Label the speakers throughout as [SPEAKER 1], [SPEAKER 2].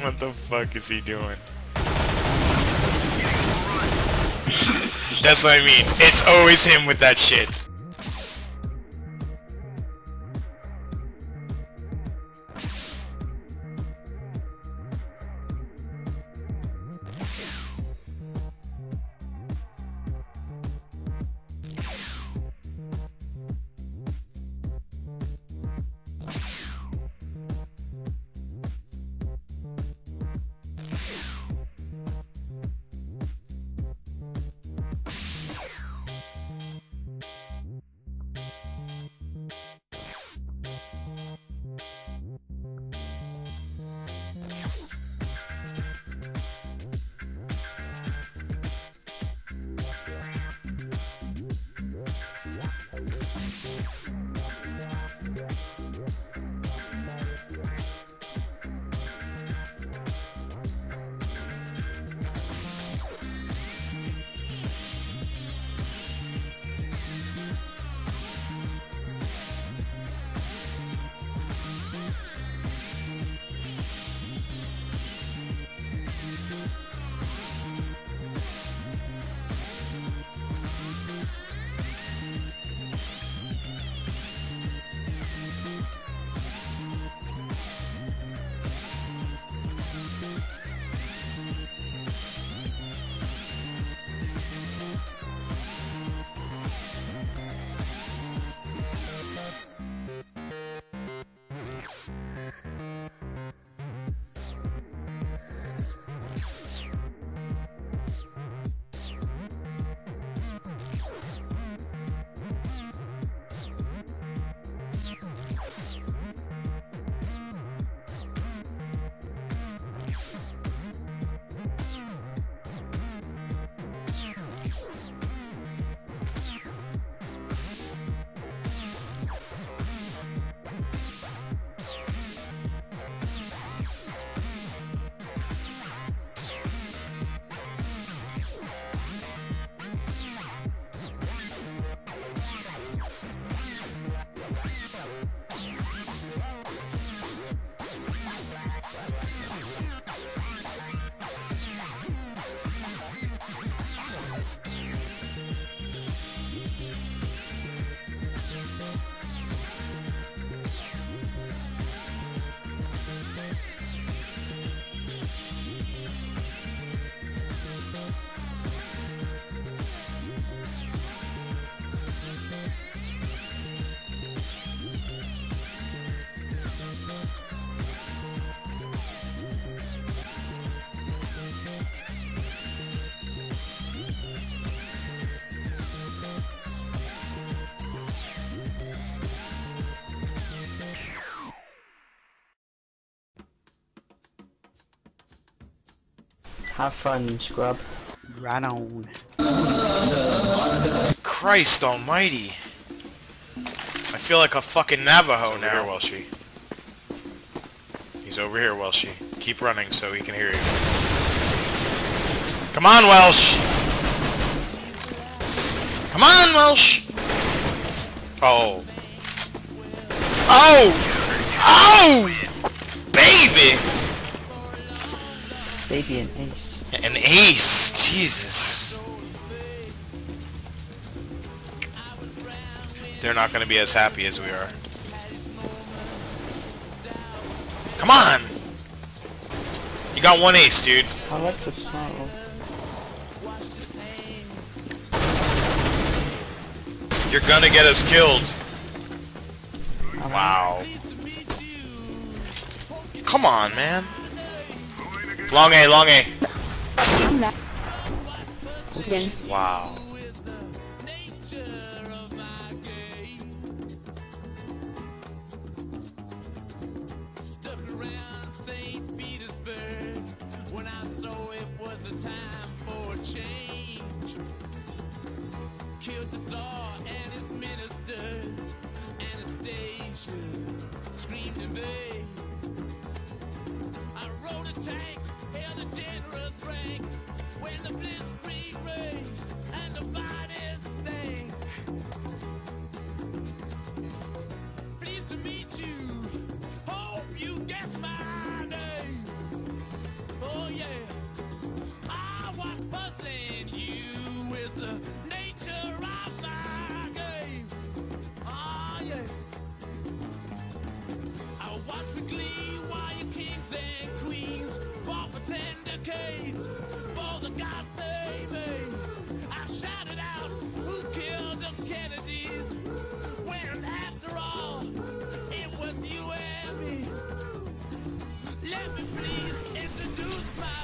[SPEAKER 1] what the fuck is he doing? That's what I mean. It's always him with that shit.
[SPEAKER 2] Have fun, scrub.
[SPEAKER 3] Right on.
[SPEAKER 1] Christ almighty. I feel like a fucking Navajo now. Here, Welshie. He's over here, Welshie. Keep running so he can hear you. Come on, Welsh! Come on, Welsh! Oh. Oh! Oh! Baby!
[SPEAKER 2] Baby and Ace.
[SPEAKER 1] An ace! Jesus. They're not gonna be as happy as we are. Come on! You got one ace, dude.
[SPEAKER 2] I like the song.
[SPEAKER 1] You're gonna get us killed. Wow. Come on, man. Long A, long A.
[SPEAKER 2] Okay.
[SPEAKER 1] Wow.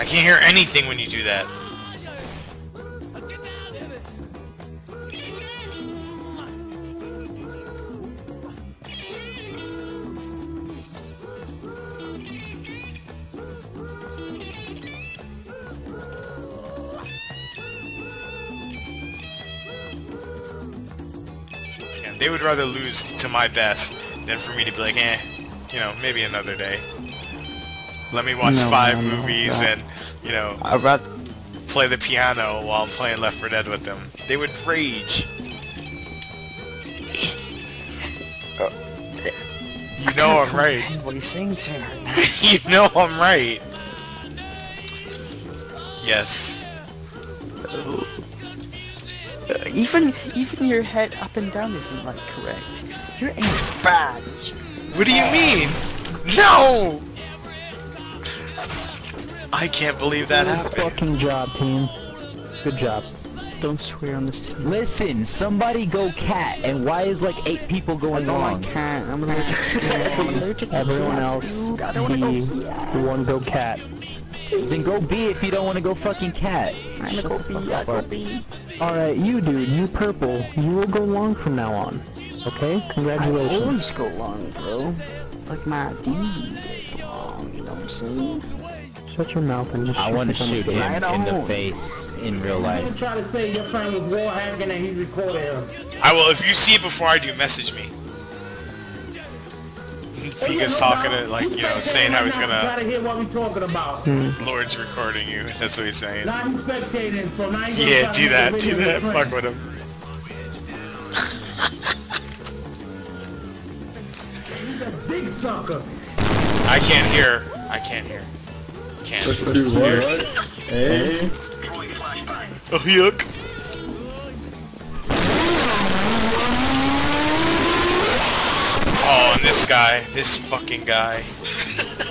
[SPEAKER 4] I
[SPEAKER 1] can't hear anything when you do that. Yeah, they would rather lose to my best than for me to be like, eh, you know, maybe another day. Let me watch
[SPEAKER 2] No,
[SPEAKER 1] five
[SPEAKER 2] no, no,
[SPEAKER 1] movies
[SPEAKER 2] that-
[SPEAKER 1] and, you know,
[SPEAKER 2] I'd rather...
[SPEAKER 1] play the piano while I'm playing Left 4 Dead with them. They would rage. You know I'm right.
[SPEAKER 2] What are you saying to her.
[SPEAKER 1] you know I'm right. Yes.
[SPEAKER 2] Uh, even even your head up and down isn't like correct. Your is bad.
[SPEAKER 1] What do you mean? No! I can't believe that happened.
[SPEAKER 5] Fucking job, team. Good job.
[SPEAKER 2] Don't swear on this team.
[SPEAKER 5] Listen, somebody go cat, and why is like eight people going
[SPEAKER 2] No, I
[SPEAKER 5] on?
[SPEAKER 2] can't. I'm allergic to cat. I'm allergic to
[SPEAKER 5] Everyone else,
[SPEAKER 2] dude. I don't wanna go
[SPEAKER 5] be the one go cat. Then go B if you don't want to go fucking cat.
[SPEAKER 2] I'm gonna go B. I go B.
[SPEAKER 5] Alright, you dude, you purple, you will go long from now on. Okay? Congratulations.
[SPEAKER 2] I
[SPEAKER 5] Congratulations.
[SPEAKER 2] always go long, bro. Like my D is long. You know what I'm saying?
[SPEAKER 5] Shut your mouth and just
[SPEAKER 6] I want to shoot him
[SPEAKER 2] Right
[SPEAKER 6] in the face in real life.
[SPEAKER 7] You try to say your friend was wall hanging and he recorded him.
[SPEAKER 1] I will, if you see it before I do, message me. Figa's oh, talking to, like, you know, saying how he's gonna...
[SPEAKER 7] Gotta hear what we talking about. Hmm.
[SPEAKER 1] Lord's recording you. That's what he's saying.
[SPEAKER 7] Now he's spectating, so now he's
[SPEAKER 1] Yeah, do that, do that. Fuck
[SPEAKER 7] friends.
[SPEAKER 1] with him.
[SPEAKER 7] He's a big sucker.
[SPEAKER 1] I can't hear. I can't hear. Can't. Oh, yuck. Oh, and this guy. This fucking guy.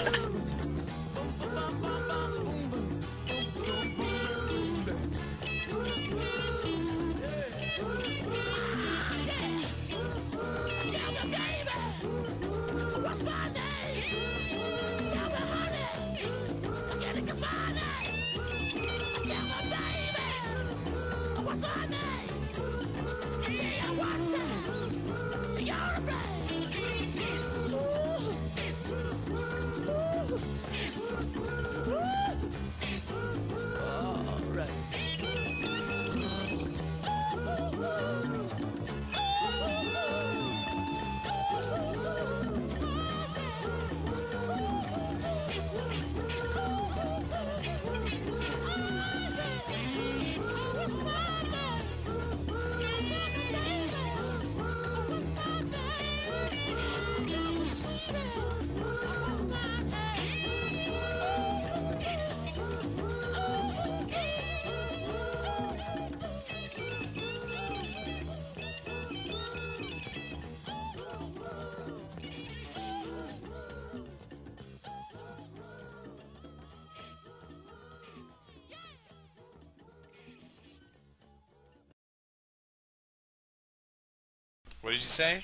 [SPEAKER 1] What did you say?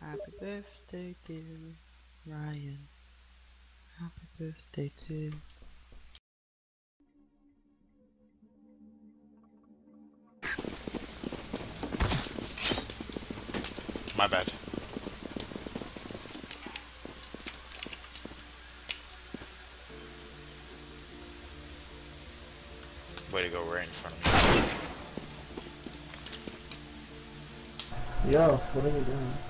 [SPEAKER 2] Happy birthday, dear Ryan. Happy birthday to.
[SPEAKER 1] My bad.
[SPEAKER 7] Yo, what are you doing?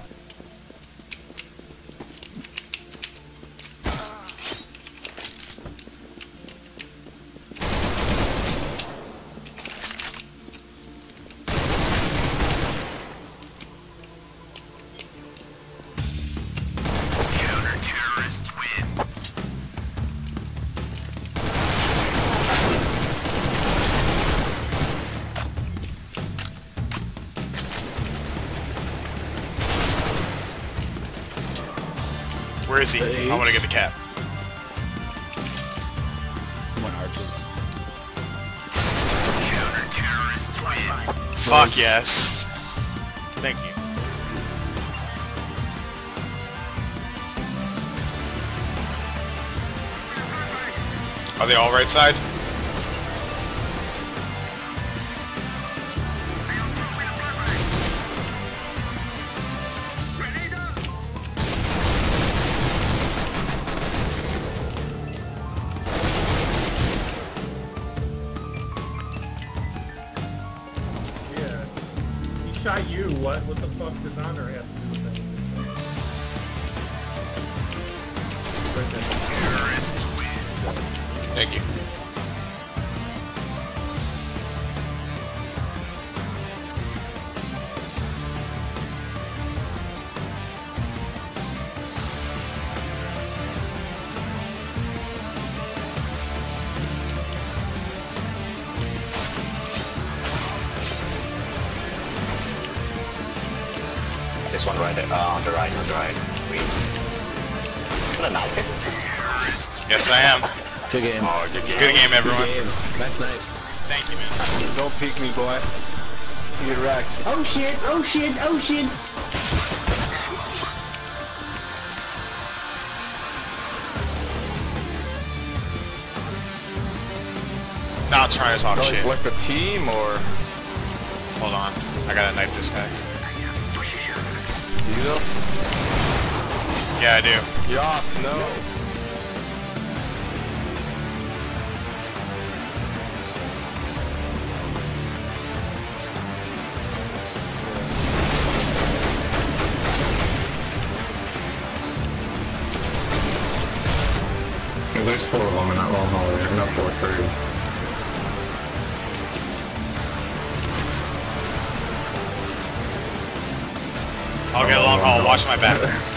[SPEAKER 1] Where is he? I want to get the cap.
[SPEAKER 6] One arches.
[SPEAKER 1] Fuck yes. Thank you. Are they all right side? Thank you.
[SPEAKER 8] This one right there. Uh, on the right, on the right. Wait. Gonna knife it?
[SPEAKER 1] Yes, I am.
[SPEAKER 6] Good game.
[SPEAKER 8] Oh, good game.
[SPEAKER 1] Good game, everyone.
[SPEAKER 6] Game. Nice, nice.
[SPEAKER 1] Thank you, man.
[SPEAKER 6] Don't peek me, boy. You get wrecked.
[SPEAKER 2] Oh shit, oh shit, oh shit.
[SPEAKER 1] Not trying to talk
[SPEAKER 6] Like,
[SPEAKER 1] shit.
[SPEAKER 6] like the team or
[SPEAKER 1] Hold on. I gotta knife this guy.
[SPEAKER 6] Do you know?
[SPEAKER 1] Yeah, I do.
[SPEAKER 6] Yas, no.
[SPEAKER 8] There's four of them in that long hallway. Not four, three.
[SPEAKER 1] I'll get a long haul. Watch my back.